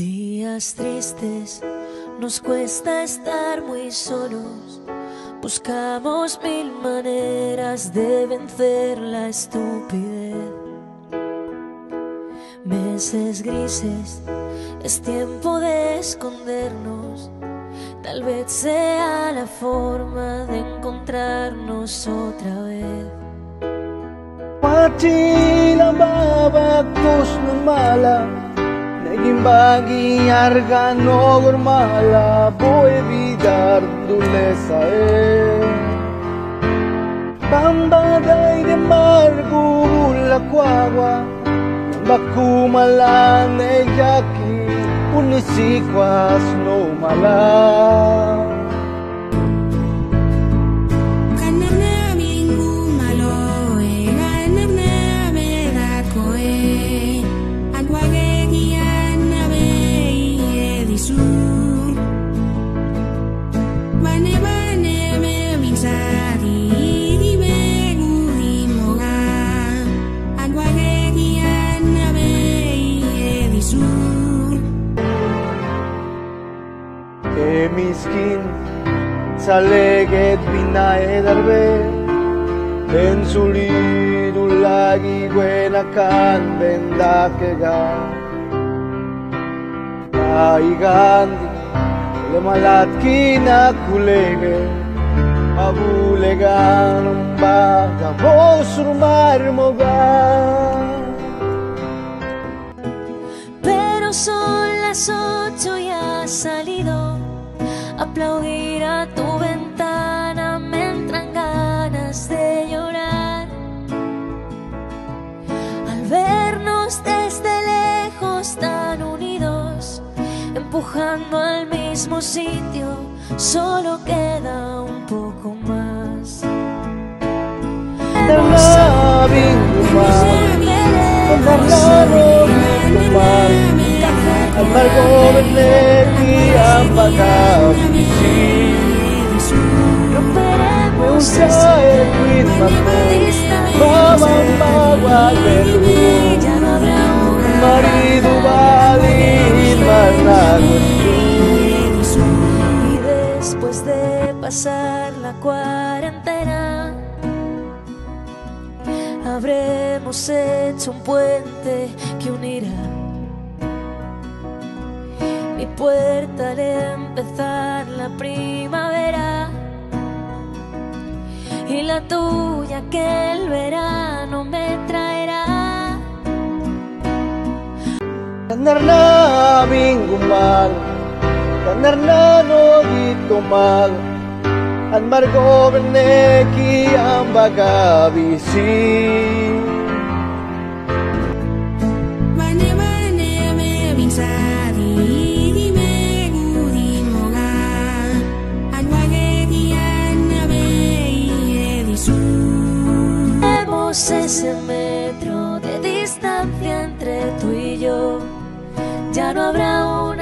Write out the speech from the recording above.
días tristes nos cuesta estar muy solos. Buscamos mil maneras de vencer la estupidez. Meses grises, es tiempo de escondernos. Tal vez sea la forma de encontrarnos otra vez. Mala Naging bagi arga no gormala Boy vidar dulesa eh Bambagay de margo la cuagua Bakumalan e yaki Unisikwas no mala miskin sa leged binae darbe En sulido lagi buena kan benda kega Aigandi lemalat kina kulege Abulegan baga mo ga Pero son las ocho y has salido. Aplaudir a tu ventana me entran ganas de llorar. Al vernos desde lejos tan unidos, empujando al mismo sitio, solo queda un poco más. Nalabing Y después de pasar la cuarentena, habremos hecho un puente que unirá puerta al empezar la primavera. Y la tuya que el verano me traerá. Kanar naming gumal Kanar na no dito mag At margo beneki ang Ese metro de distancia entre tú y yo. Ya no habrá una